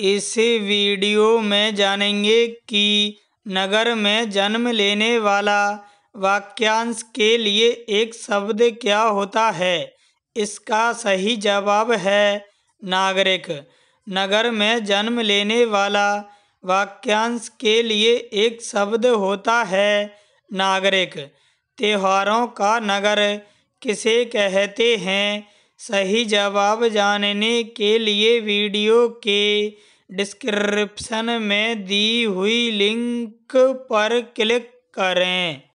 इस वीडियो में जानेंगे कि नगर में जन्म लेने वाला वाक्यांश के लिए एक शब्द क्या होता है? इसका सही जवाब है नागरिक। नगर में जन्म लेने वाला वाक्यांश के लिए एक शब्द होता है नागरिक। त्योहारों का नगर किसे कहते हैं? सही जवाब जानने के लिए वीडियो के डिस्क्रिप्शन में दी हुई लिंक पर क्लिक करें।